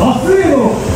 明日の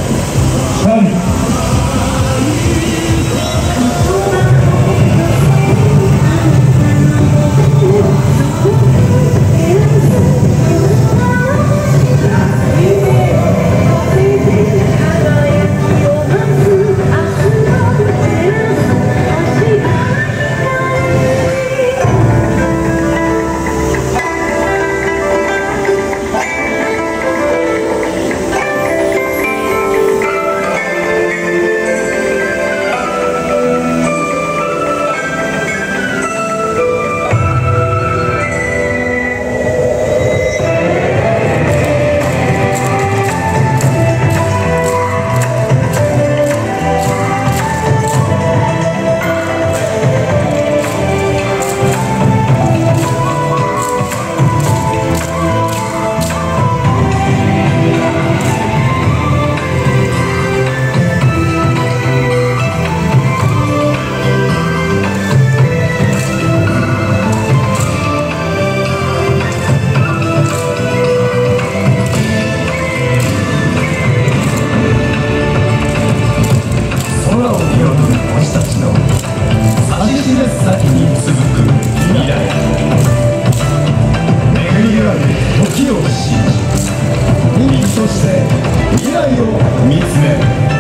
未来を見つめ